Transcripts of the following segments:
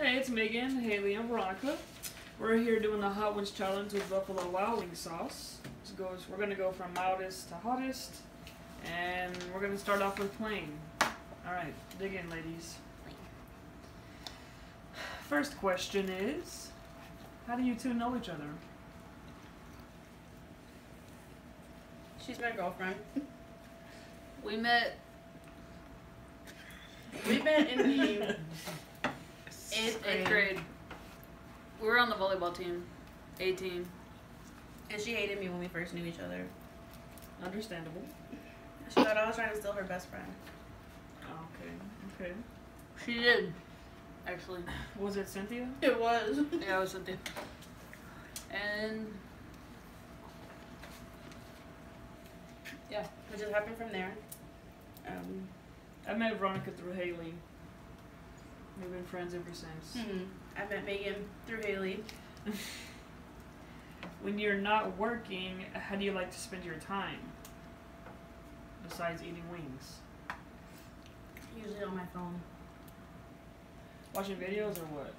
Hey, it's Megan, Haley, and Veronica. We're here doing the Hot Ones Challenge with Buffalo Wild Wing sauce. This goes, we're gonna go from mildest to hottest, and we're gonna start off with plain. All right, dig in, ladies. First question is, how do you two know each other? She's my girlfriend. We met. We met in the eighth grade, Eighth grade. We were on the volleyball team. A team. and she hated me when we first knew each other. Understandable. She thought I was trying to steal her best friend. Okay, okay. She did. Actually. Was it Cynthia? It was. Yeah, it was something. And Yeah. It just happened from there. Um, I met Veronica through Haley. We've been friends ever since. hmm I met Megan through Haley. When you're not working, how do you like to spend your time? Besides eating wings, Usually on my phone. watching videos or what?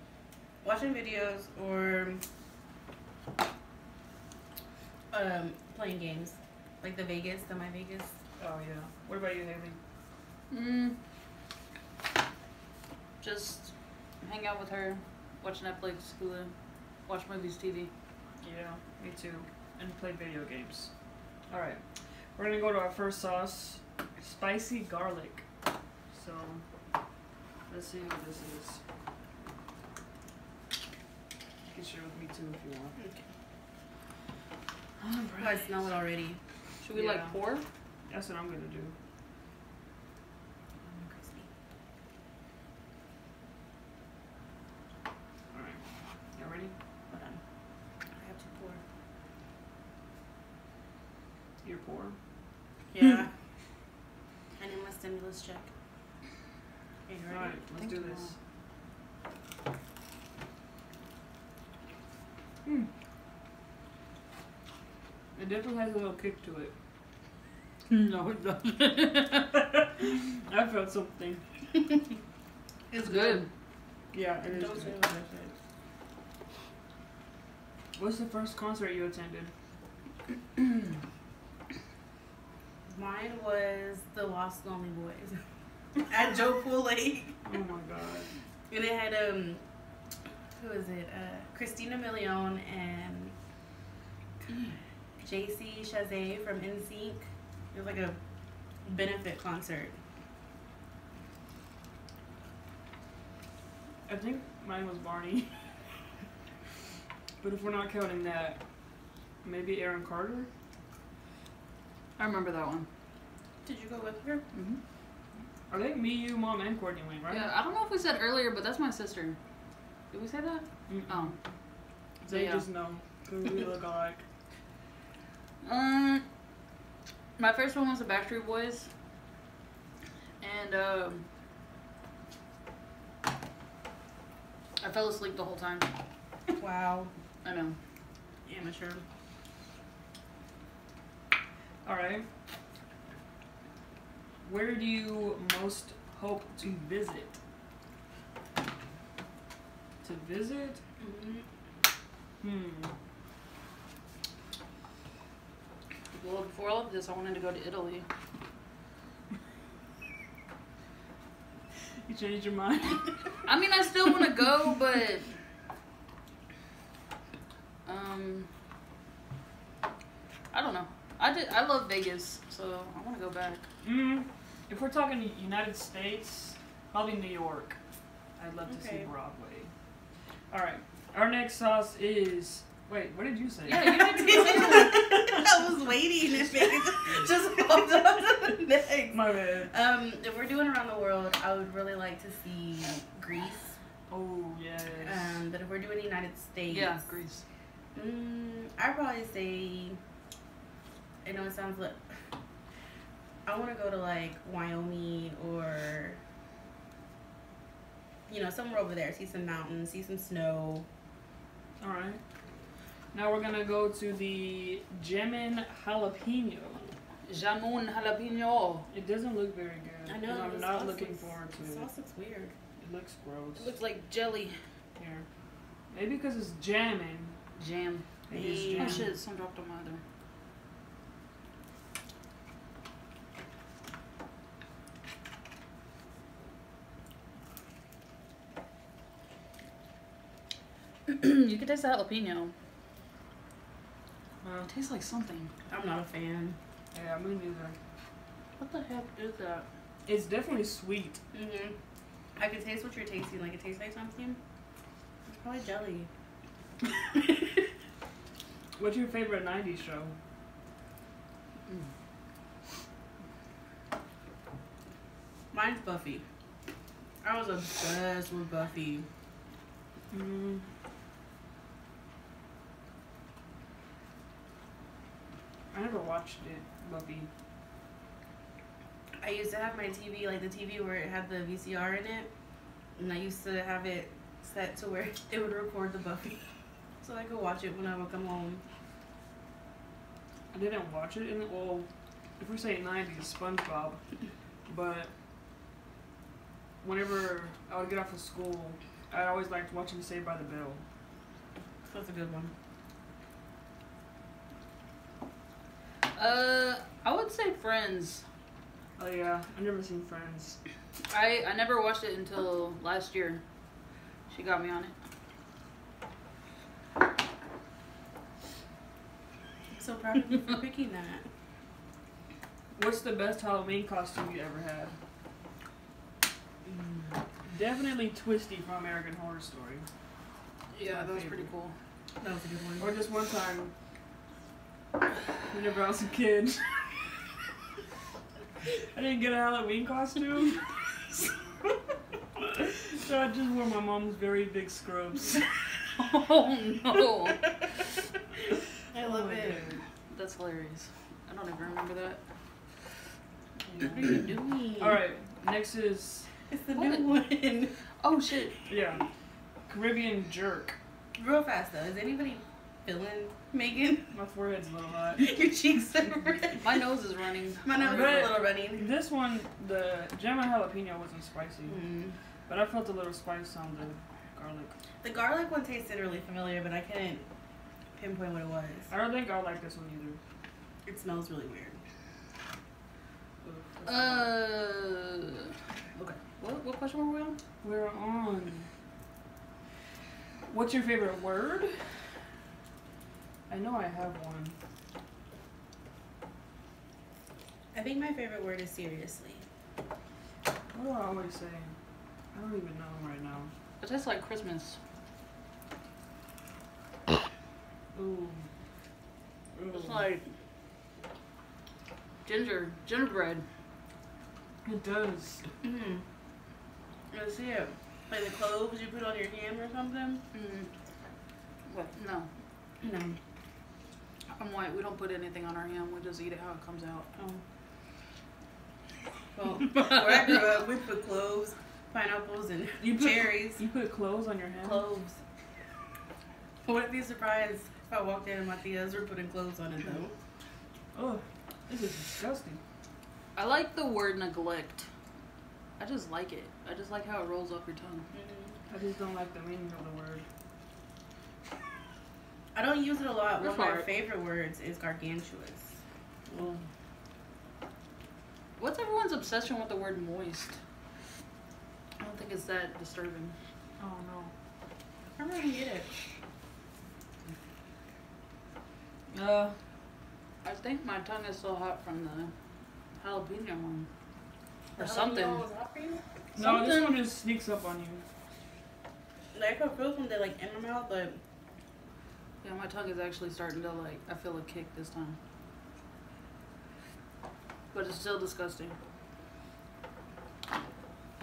Watching videos or um, playing games. Like the Vegas, the My Vegas. Oh yeah. What about you, Haley? mm, just hang out with her, watch Netflix, Hulu, watch movies, TV. Yeah, me too. And play video games. All right, we're gonna go to our first sauce, spicy garlic. So let's see what this is. You can share with me too if you want. Okay. Oh, I smell it already. Should we Yeah. like pour? That's what I'm gonna do. Mm, crispy. All right, y'all ready? Hold on. I have to pour. You're poor. Yeah. I need my stimulus check. Okay, you All ready? right, let's Thank do you, this. Hmm. It definitely has a little kick to it. No, it doesn't. I felt something. it's good. Yeah, it is good. what What's the first concert you attended? Mine was the Lost Lonely Boys at Joe Pool Lake, Oh my god. and it had um, who is it? Uh, Christina Milian and JC Chasez from NSYNC. It was like a benefit concert. I think mine was Barney. but if we're not counting that, maybe Aaron Carter? I remember that one. Did you go with her? Mm-hmm. I think me, you, mom, and Courtney went, right? Yeah, I don't know if we said earlier, but that's my sister. Did we say that? Mm-mm. Oh. They yeah. just know who we look alike. Um, my first one was the Backstreet Boys, and um, I fell asleep the whole time. Wow, I know. amateur. All right. Where do you most hope to visit? To visit? Mm-hmm. Hmm. Well, before all of this, I wanted to go to Italy. You changed your mind? I mean, I still want to go, but um, I don't know. I did. I love Vegas, so I want to go back. mm. If we're talking United States, probably New York. I'd love to see Broadway. All right. Our next sauce is. Wait, what did you say? Yeah, you that. I was waiting if it just popped up to the next. My bad. Um, if we're doing around the world, I would really like to see Greece. Oh yes. Um, but if we're doing the United States, Yeah, Greece. Mm, I'd probably say. I know it sounds like. I want to go to like Wyoming or. You know, somewhere over there. See some mountains, see some snow. All right. Now we're gonna go to the Jammin' jalapeno. Jammin' jalapeno. It doesn't look very good. I know. I'm not looking looks- forward to the it. sauce looks weird. It looks gross. It looks like jelly Here. Maybe because it's jamming. jam. Maybe it's jam. Oh shit! Some dropped on my other. you can taste the jalapeno. Uh, It tastes like something. I'm not a fan. yeah, me neither. What the heck is that? It's definitely sweet. Mm hmm I can taste what you're tasting. Like it tastes like something. It's probably jelly. What's your favorite 90s show? Mine's Buffy. I was obsessed with Buffy. Mm. I never watched it, Buffy. I used to have my TV, like the TV where it had the VCR in it, and I used to have it set to where it would record the Buffy, so I could watch it when I would come home. I didn't watch it in well, if we say 90s, SpongeBob, but whenever I would get off of school, I always liked watching Saved by the Bell. That's a good one. Uh, I would say Friends. Oh yeah, I've never seen Friends. I I never watched it until last year. She got me on it. I'm so proud of you for picking that. What's the best Halloween costume you ever had? Definitely Twisty from American Horror Story. Yeah, that was favorite. pretty cool. That was a good one. Or just one time, whenever I was a kid, I didn't get a Halloween costume. so I just wore my mom's very big scrubs. Oh no, I love Oh it. God. that's hilarious. I don't even remember that. What are you doing? Alright, next is, It's the What? new one. Oh shit. yeah, Caribbean Jerk. Real fast though. Is anybody feeling Megan? My forehead's a little hot. Your cheeks are red. My nose is running. My nose is a little running. This one, the Jammin' jalapeno wasn't spicy, Mm. but I felt a little spice on the garlic. The garlic one tasted really familiar, but I couldn't pinpoint what it was. I don't think I'll like this one either. It smells really weird. Ugh, that's not bad. Uh. Okay. What what question were we on? We're on. What's your favorite word? I know I have one. I think my favorite word is seriously. What do I always say? I don't even know right now. It tastes like Christmas. Ooh. It's like ginger gingerbread. It does. Mm. I see it. Like the cloves you put on your ham or something. Mm. What? No, No. I'm white. We don't put anything on our ham. We just eat it how it comes out. Oh. Well, where I grew up, we put cloves, pineapples, and You put- cherries. You put clothes on your hand? Cloves. I wouldn't be surprised if I walked in and my tias were putting clothes on it though. Oh, this is disgusting. I like the word neglect. I just like it. I just like how it rolls off your tongue. Mm-hmm. I just don't like the meaning of the word. I don't use it a lot. One of my favorite words is gargantuous. Well, What's everyone's obsession with the word moist? I don't think it's that disturbing. oh no. I don't really get it. Uh, I think my tongue is so hot from the jalapeno one. Or The something. jalapeno was hot for you? no, this Something- one just sneaks up on you. Like I could feel something like in my mouth, but Yeah, my tongue is actually starting to like. I feel a kick this time. But it's still disgusting.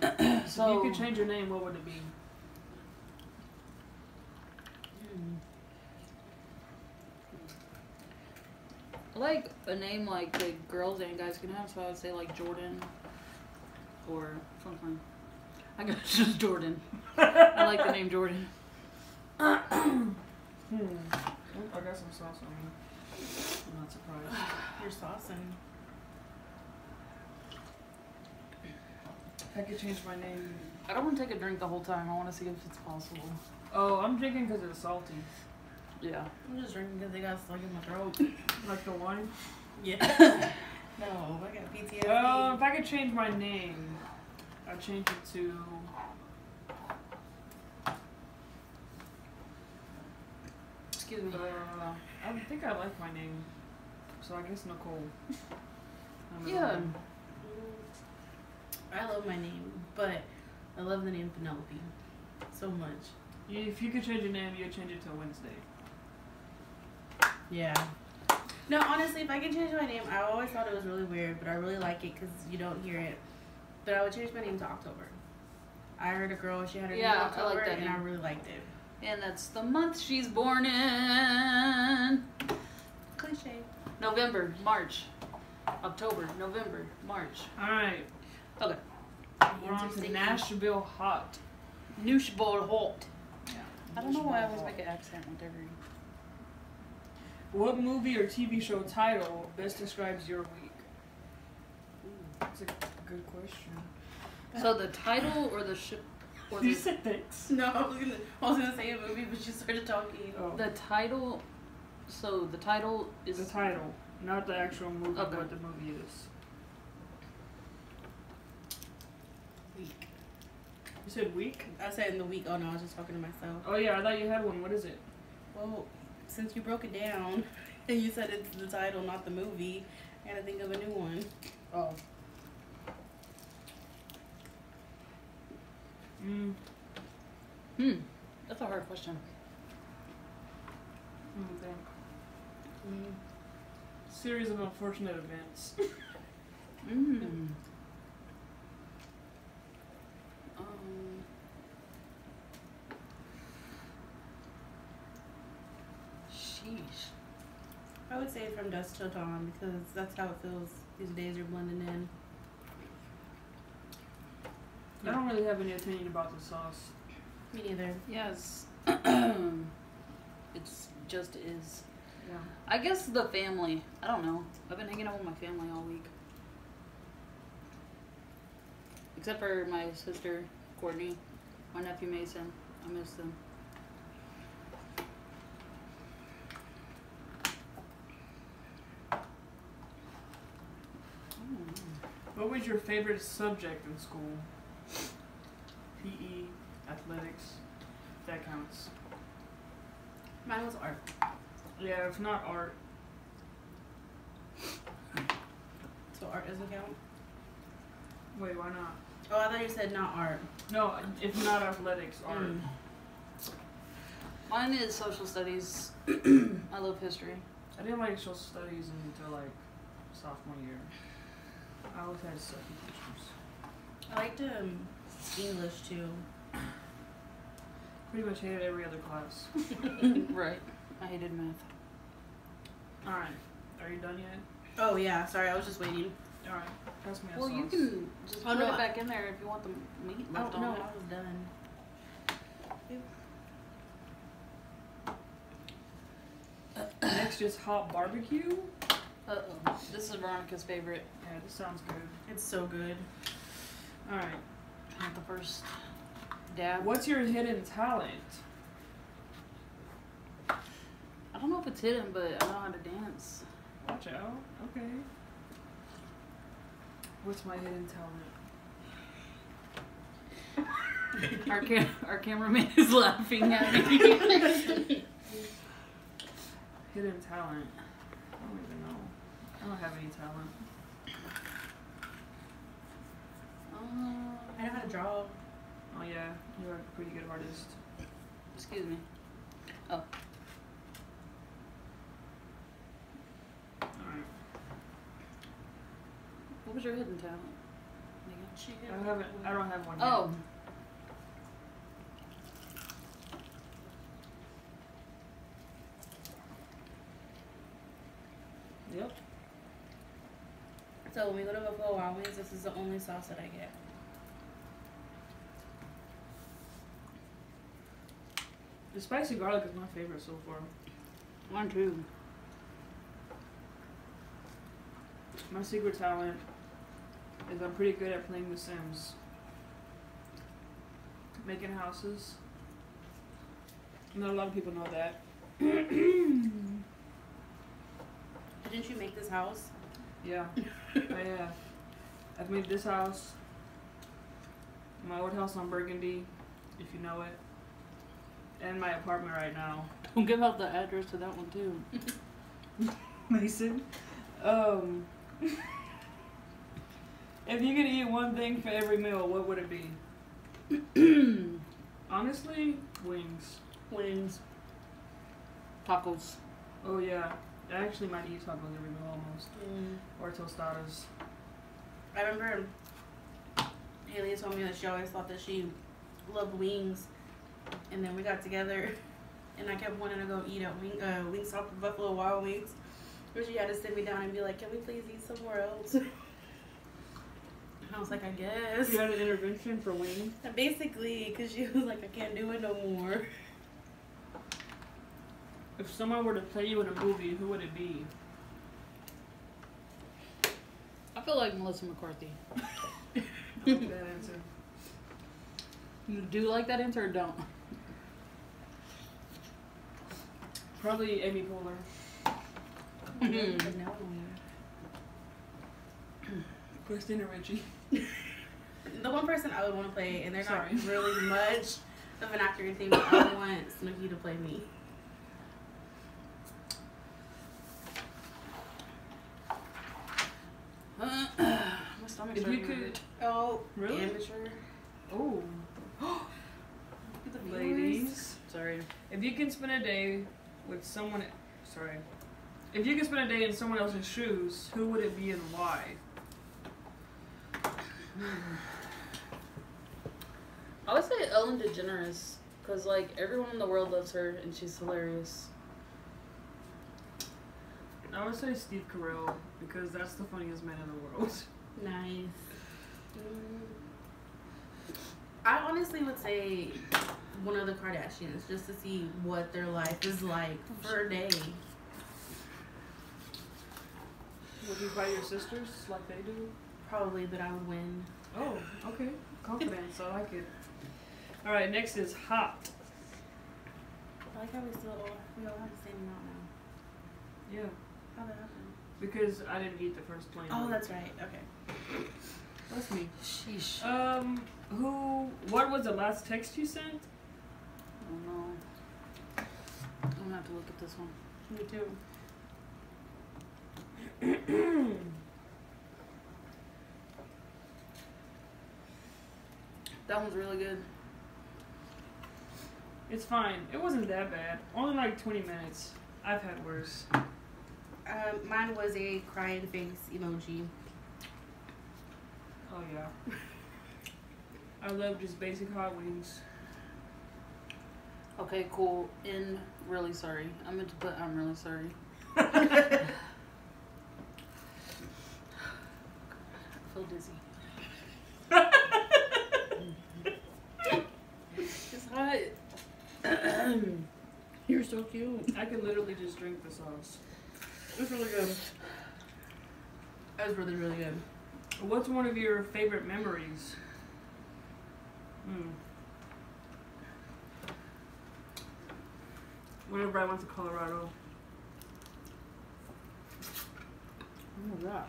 So, if you could change your name, what would it be? I like a name like the girls and guys can have, so I would say like Jordan or something. I guess just Jordan. I like the name Jordan. Hmm. Oh, I got some sauce on me. I'm not surprised. you're saucing. I could change my name. I don't want to take a drink the whole time. I want to see if it's possible. Oh, I'm drinking because it's salty. Yeah. I'm just drinking because they got stuck in my throat. Like the wine. Yeah. no, I got PTSD. Uh, if I could change my name, I'd change it to. Excuse me. Uh, I think I like my name, so I guess Nicole. I don't know. Yeah. I love my name, but I love the name Penelope so much. If you could change your name, you'd change it to Wednesday. Yeah. No, honestly, if I could change my name, I always thought it was really weird, but I really like it because you don't hear it. But I would change my name to October. I heard a girl, she had her Yeah, I name like October, that and I really liked it. And that's the month she's born in. Cliche. November, March, October, November, March. All right, Okay. we're on to Nashville Hot. Nashville hot. Yeah. I don't know why I always make an accent with every. What movie or TV show title best describes your week? That's a good question. So the title or the ship or You the, said thanks. No, I was gonna, I was gonna say a movie, but you started talking. Oh, the title. So the title is the title, not the actual movie, Okay. what the movie is. Week. You said week? I said in the week. Oh no, I was just talking to myself. Oh yeah, I thought you had one. What is it? Well, since you broke it down and you said it's the title, not the movie, I gotta think of a new one. Oh. Mm, Hmm. That's a hard question. let me. Mm. Series of unfortunate events. Mm. Um. Sheesh. I would say from dusk till dawn because that's how it feels. These days are blending in. I don't really have any opinion about the sauce. Me neither. Yes. it's just is. Yeah. I guess the family. I don't know. I've been hanging out with my family all week. Except for my sister, Courtney, my nephew Mason. I miss them. I don't know. What was your favorite subject in school? PE, athletics, that counts. Mine was art. Yeah, if not art. So art doesn't count? Wait, why not? Oh, I thought you said not art. No, if not athletics, art. Mm. Mine is social studies. I love history. I didn't like social studies until like sophomore year. I always had sucky teachers. I liked um, English too. Pretty much hated every other class. right. I hated math. Alright, are you done yet? Oh yeah, sorry, I was just waiting. Alright, pass me a Well, sauce. you can just Oh, put no, it back in there if you want the meat left oh no, on I was done. Next is hot barbecue. Uh oh. This is Veronica's favorite. Yeah, this sounds good. It's so good. Alright, Not the first dab. what's your hidden talent? I don't know if it's hidden, but I know how to dance. Watch out. Okay. What's my hidden talent? Our cam- our cameraman is laughing at me. Hidden talent. I don't even know. I don't have any talent. uh, I know how to draw. Oh yeah, you're a pretty good artist. excuse me. Oh. Alright. What was your hidden talent? I haven't. I don't have one. Yet. Oh. Yep. So when we go to Buffalo Wild Wings, this is the only sauce that I get. The spicy garlic is my favorite so far. One, two. My secret talent is I'm pretty good at playing The Sims. making houses. Not a lot of people know that. Didn't you make this house? Yeah, oh, I have. I've made this house, my old house on Burgundy, if you know it, and my apartment right now. Don't give out the address to that one too. Mason. Um, if you could eat one thing for every meal, what would it be? Honestly, wings. Wings. Tacos. Oh yeah, I actually might eat tacos every meal almost, Mm. or tostadas. I remember Haley told me that she always thought that she loved wings, and then we got together, and I kept wanting to go eat at Wing uh, Wingstop or Buffalo Wild Wings, But she had to sit me down and be like, "Can we please eat somewhere else?" I was like, "I guess." You had an intervention for wings. Basically, because she was like, "I can't do it no more." If someone were to play you in a movie, who would it be? I feel like Melissa McCarthy. I like that answer. You do like that answer or don't? Probably Amy Poehler. No. Christina Ricci. The one person I would want to play, and they're Sorry. not really much of an actor or anything, but I would want Snooki to play me. My stomach's If you could. Oh, Really? Amateur. oh, Look at the ladies, Sorry. if you can spend a day with someone, sorry, if you could spend a day in someone else's shoes, who would it be and why? I would say Ellen DeGeneres, cause like everyone in the world loves her and she's hilarious. I would say Steve Carell because that's the funniest man in the world. Nice. Mm. I honestly would say one of the Kardashians, just to see what their life is like for a day. Would you fight your sisters like they do? Probably, but I would win. Oh, okay. Confidence, I like it. All right, next is hot. I like how we still all, we all have the same amount now. Yeah, How that happen? because I didn't eat the first plain. Oh, that's right. Okay. that's me. Sheesh. Um, who? What was the last text you sent? I don't know. I'm gonna have to look at this one. Me too. That one's really good. It's fine. It wasn't that bad. Only like 20 minutes. I've had worse. Um, mine was a crying face emoji. Oh yeah. I love just basic hot wings. Okay, cool. In really sorry. I meant to put I'm really sorry. I feel dizzy. it's hot. You're so cute. I could literally just drink the sauce. It's really good. That was really, really good. What's one of your favorite memories? Hmm. Whenever I went to Colorado. What was that?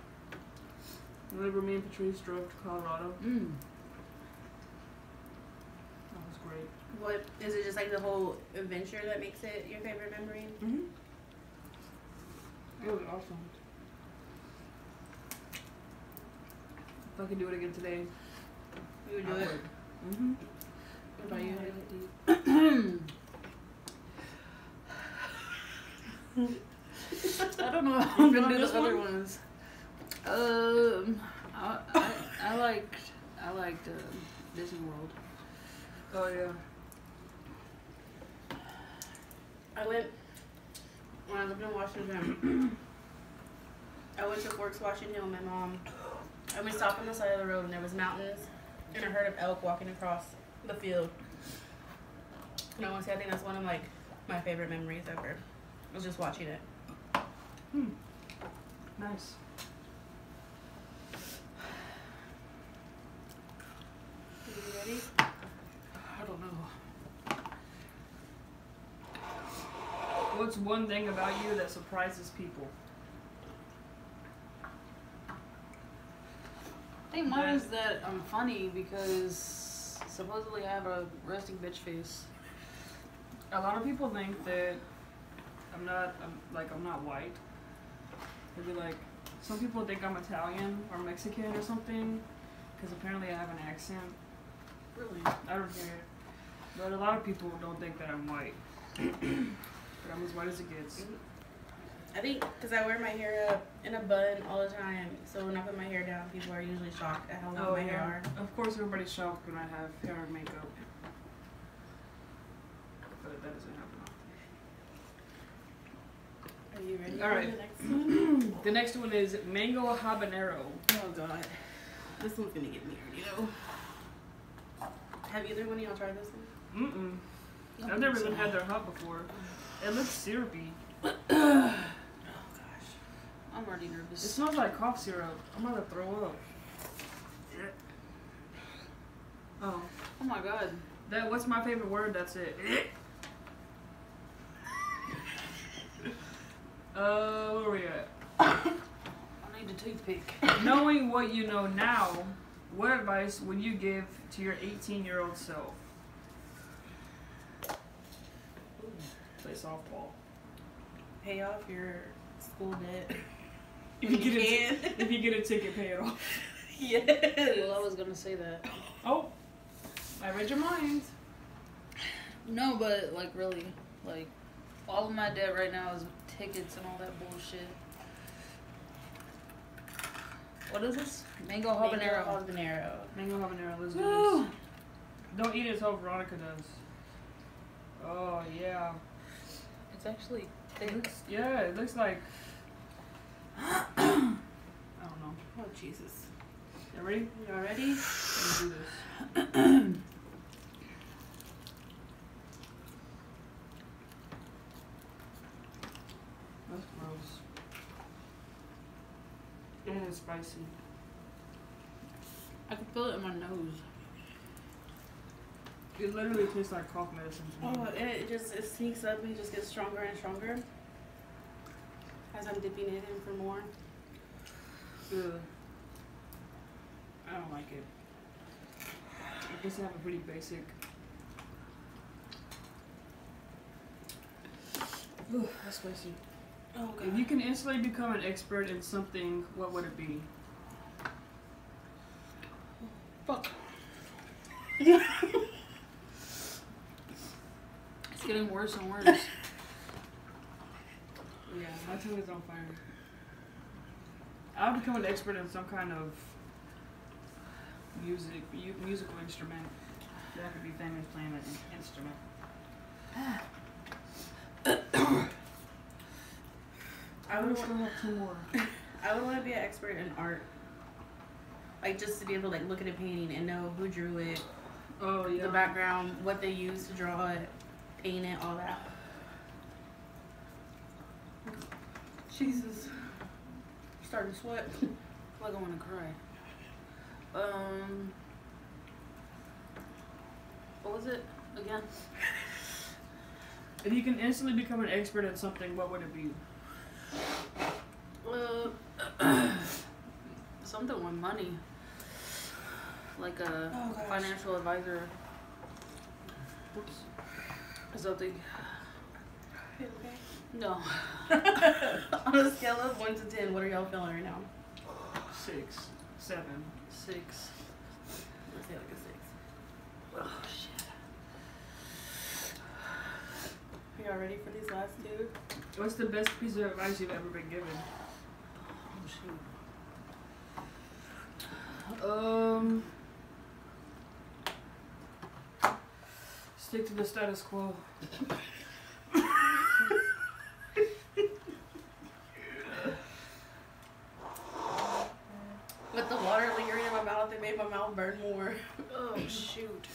Whenever me and Patrice drove to Colorado. Mm. That was great. What is it? Just like the whole adventure that makes it your favorite memory? Mm-hmm. It was awesome. If I could do it again today, You would do it. Mm-hmm. What about you? Haley? I don't know how You I'm feel gonna do this the other ones. Um, I, I, I liked I liked uh, Disney World. Oh yeah. I went when I lived in Washington. I went to Forks, Washington with my mom, and we stopped on the side of the road, and there was mountains and a herd of elk walking across the field. And I want to say I think that's one of like my favorite memories ever. I was just watching it. Hmm. Nice. Are you ready? I don't know. What's one thing about you that surprises people? I think mine is that I'm funny because supposedly I have a resting bitch face. A lot of people think that I'm not, I'm, like, I'm not white. They'd be like, some people think I'm Italian or Mexican or something, because apparently I have an accent. Really? I don't care. But a lot of people don't think that I'm white. but I'm as white as it gets. I think because I wear my hair up in a bun all the time, so when I put my hair down, people are usually shocked at how long Oh, my hair yeah. are. Of course, everybody's shocked when I have hair and makeup. But that doesn't happen. Are you ready All for the next one? The next one is mango habanero. Oh god, this one's gonna get weird, you know. Have either one of y'all tried this one? Mm-mm. I've never even had their hot before. It looks syrupy. Oh gosh. I'm already nervous. It smells like cough syrup. I'm gonna throw up. Oh, Oh my god. that. What's my favorite word? That's it. Uh, where we at? I need a toothpick. Knowing what you know now, what advice would you give to your 18-year-old self? Play softball. Pay off your school debt. If you You get a, can. if you get a ticket, pay it off. yes. Well, I was gonna say that. Oh, I read your mind. No, but like really, like all of my debt right now is tickets and all that bullshit. What is this? Mango habanero. Mango habanero. Mango habanero, let's do Woo! this. Don't eat it as how Veronica does. Oh yeah. It's actually It looks, yeah, it looks like. I don't know. Oh Jesus. You ready? Y'all ready? Let's do this. That's gross. And it's spicy. I can feel it in my nose. It literally tastes like cough medicine to me. Oh, it, it just it sneaks up and just gets stronger and stronger as I'm dipping it in for more. Ugh. I don't like it. I guess I have a pretty basic. Ugh, that's spicy. Oh If you can instantly become an expert in something, what would it be? Fuck. it's getting worse and worse. Yeah, my tongue is on fire. I'll become an expert in some kind of music, musical instrument. That could be famous playing an instrument. Ah. I I would would want, still have two more. I would want to be an expert in art. Like just to be able to like look at a painting and know who drew it, Oh yeah. the background, what they used to draw it, paint it, all that. Jesus. Starting to sweat. like I want to cry. Um, what was it again? If you can instantly become an expert at something, what would it be? Uh, something with money, like a Oh, financial advisor Whoops. something. Okay. No, On a scale of one to ten, what are y'all feeling right now? Six, seven. six. Let's say like a six. Oh shit. Are y'all ready for these last two? What's the best piece of advice you've ever been given? Oh shoot. Um, stick to the status quo. With the water lingering in my mouth, it made my mouth burn more. Oh shoot.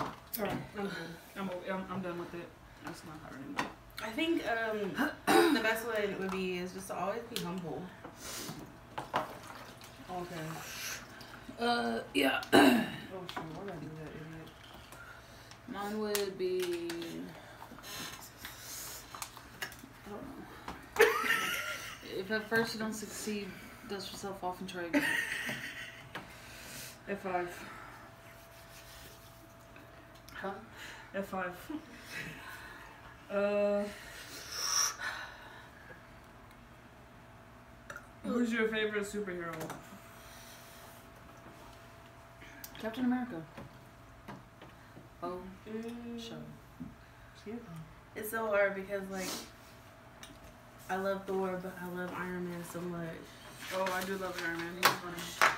All right, I'm good. I'm, I'm, I'm done with it. That's not hard anymore. I think um, the best way it would be is just to always be humble. Okay. Uh, yeah. Oh shoot, why did I do that, idiot? Mine would be If at first you don't succeed, dust yourself off and try again. F5. Huh? F5. Uh. Who's your favorite superhero? Captain America. Oh, Mm, show. It's so hard because like I love Thor, but I love Iron Man so much. Oh, I do love Iron Man. He's funny.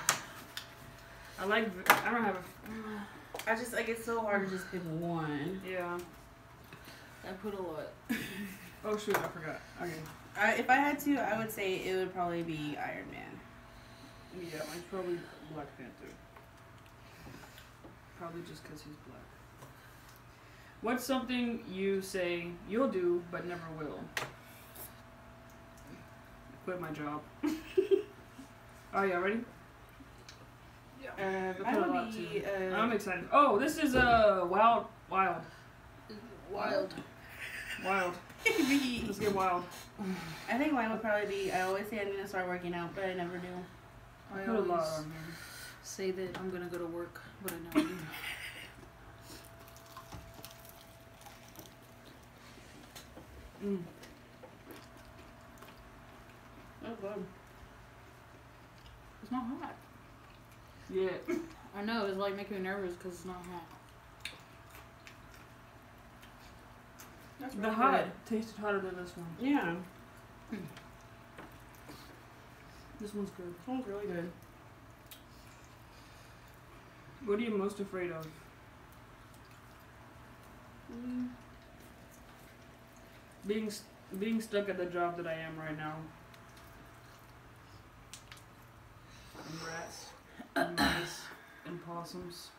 I like. I don't have a. I just like it's so hard to just pick one. Yeah. I put a lot. Oh shoot, I forgot. Okay. I, if I had to, I would say it would probably be Iron Man. Yeah, mine's probably Black Panther. Probably just because he's black. What's something you say you'll do but never will? Quit my job. Are y'all ready? Uh, I put I a would lot be. too. Uh, I'm excited. Oh, this is uh, wild, wild, Wild. wild. Let's get wild. I think mine would probably be. I always say I'm gonna start working out, but I never do. I I put a lot always say that I'm gonna go to work, but I never do. Mm. Oh god. It's not hot. Yeah. I know, it's like making me nervous because it's not hot. That's The really hot tasted hotter than this one. good. Yeah, This one's good. this one's really good. What are you most afraid of? Mm. Being s- being stuck at the job that I am right now. And rats, and mice, and possums.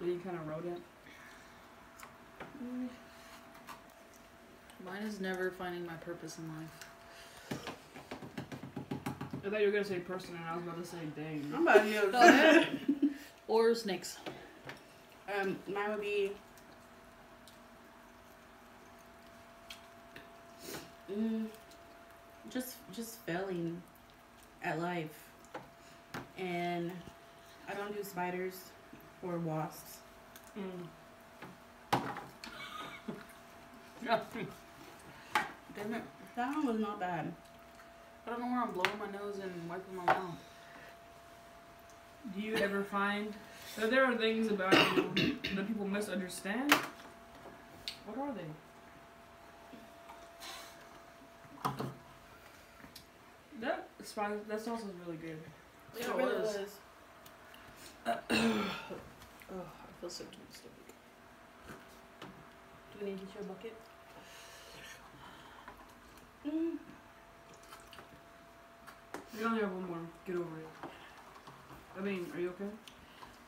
Any kind of rodent. Mm. Mine is never finding my purpose in life. I thought you were gonna say person, and I was about to say dang. I'm about to go. Go ahead. Or snakes. Um, mine would be. Mm, just just failing at life, and I don't do spiders or wasps. Mm. Damn it. That one was not bad. I don't know where I'm blowing my nose and wiping my mouth. Do you ever find that there are things about you that people misunderstand? What are they? That spice, that sauce is really good. Yeah, It it really was. was. Oh, I feel my stomach. Do we need to get you a bucket? Mm. We only have one more. Get over it. I mean, are you okay?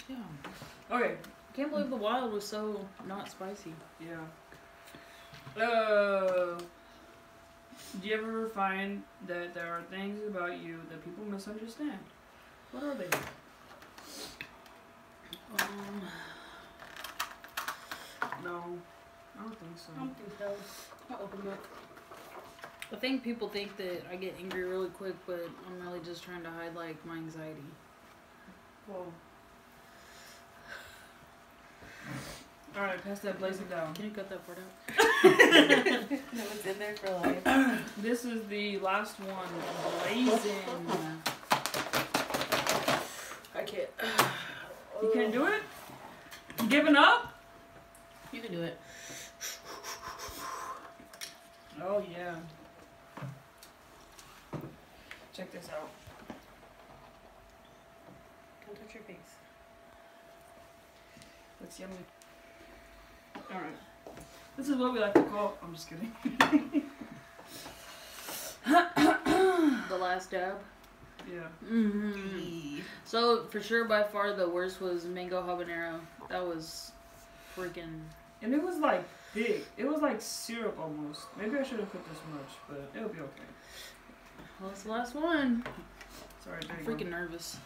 Yeah. Okay. I can't believe the wild was so not spicy. Yeah. Uh, do you ever find that there are things about you that people misunderstand? What are they? Um, No, I don't think so. I don't think so. I'll open up. I think people think that I get angry really quick, but I'm really just trying to hide like my anxiety. Whoa. All right, pass that blazing down. Can you cut that part out? No, it's in there for life. This is the last one, blazing. I can't. You can't do it? You giving up? You can do it. Oh yeah. Check this out. Don't touch your face. Looks yummy. All right. This is what we like to call. I'm just kidding. The last dab. Yeah. Mm-hmm. So for sure, by far the worst was mango habanero. That was freaking. And it was like big. It was like syrup almost. Maybe I should have put this much, but it'll be okay. Well, it's the last one. Sorry, I'm you go. freaking nervous.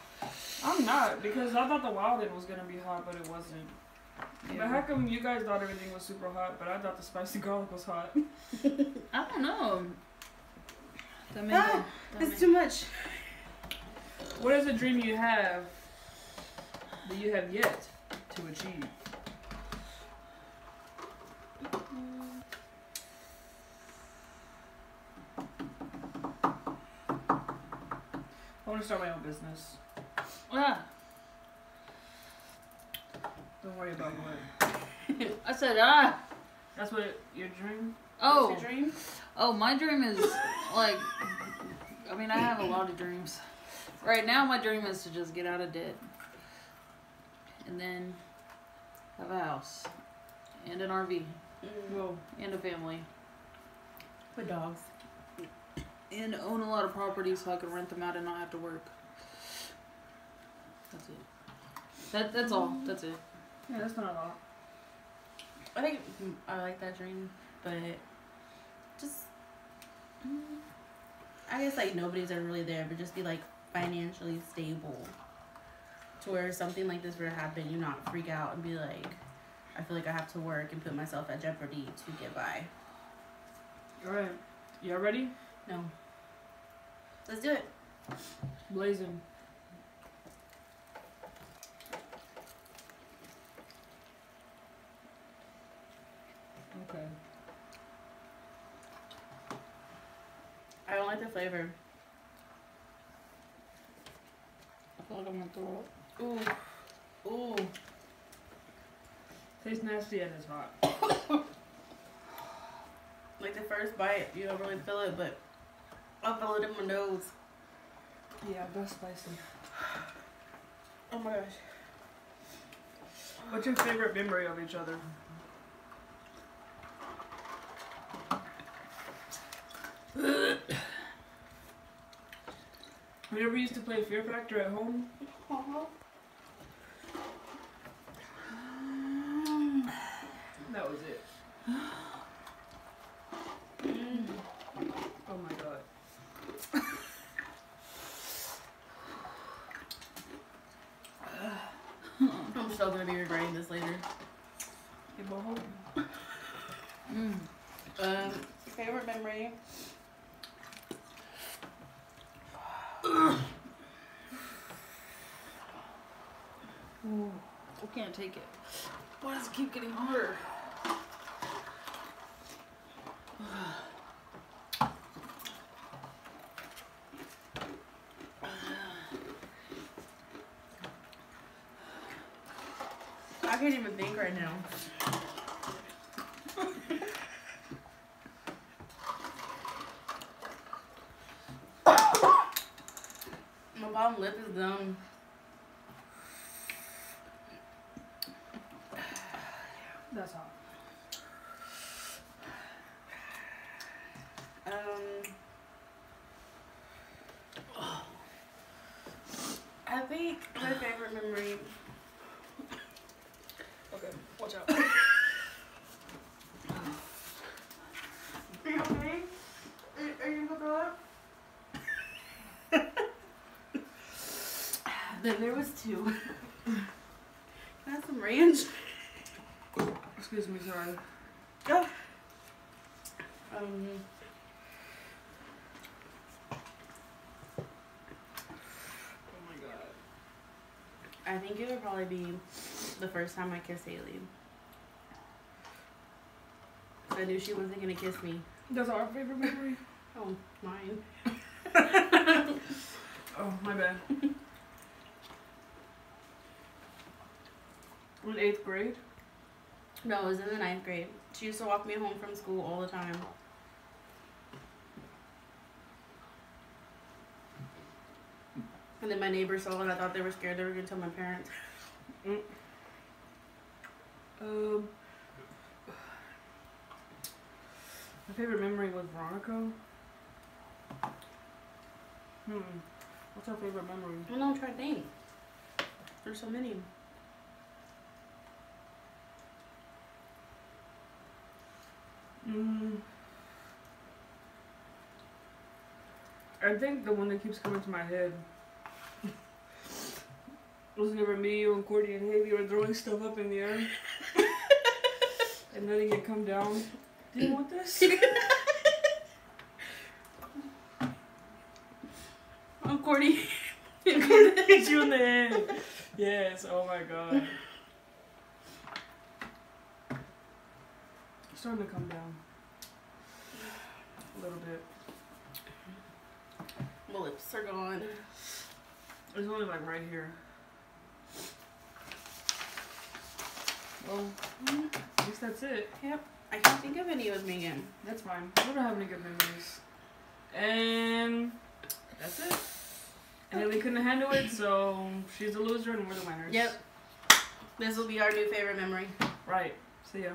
I'm not because I thought the wild end was gonna be hot, but it wasn't. But how come you guys thought everything was super hot, but I thought the spicy garlic was hot? I don't know. That may Ah, that It's may- too much. What is a dream you have that you have yet to achieve? Want to start my own business. Ah, Don't worry about what. I said ah. That's what it, your dream. Oh, your dream? oh, my dream is like. I mean, I have a lot of dreams. Right now, my dream is to just get out of debt, and then have a house, and an RV, Mm, and a family, with dogs. And own a lot of properties so I can rent them out and not have to work. That's it. That that's all. That's it. yeah, that's not a lot. I think mm, I like that dream, but just mm, I guess like nobody's ever really there, but just be like financially stable, to where something like this were to happen, you not freak out and be like, I feel like I have to work and put myself at jeopardy to get by. All right, y'all ready? No. Let's do it. Blazing. Okay. I don't like the flavor. I feel like I'm gonna throw up. Ooh, ooh. Tastes nasty and it's hot. Like the first bite, you don't really feel it, but I feel it in my nose. Yeah, that's spicy. Oh my gosh. What's your favorite memory of each other? Have you ever used to play Fear Factor at home? That was it. Mm. Oh my god. I'm still gonna be regretting this later. You go home. Mm. Um, favorite memory. Ooh, I can't take it. Why does it keep getting harder? I can't even think right now. My bottom lip is numb. That's hot. Um, Think my favorite memory. Okay, watch out. Are you okay? Are, are you gonna up? then there was two. Can I have some ranch? Excuse me, sorry. Oh. Um. Oh my god. I think it would probably be the first time I kissed Haley. I knew she wasn't gonna kiss me. That's our favorite memory? Oh, mine. Oh, my bad. In eighth grade? No, it was in the ninth grade. She used to walk me home from school all the time. And then my neighbors saw it. I thought they were scared. They were gonna tell my parents. Um, my favorite memory was Veronica. Hmm. What's our favorite memory? I don't trying to think. There's so many. Mm. I think the one that keeps coming to my head was whenever me, you, and Courtney and Haley were throwing stuff up in the air and letting it come down. Do you want this? I'm Cordy. Hit you in the head. Yes. Oh my god. It's starting to come down. A little bit. My lips are gone. It's only like right here. Well, mm-hmm. I guess that's it. Yep. I can't think of any with Megan. That's fine. We don't have any good memories. And that's it. And Haley couldn't handle it, so she's the loser and we're the winners. Yep. This will be our new favorite memory. Right. See ya.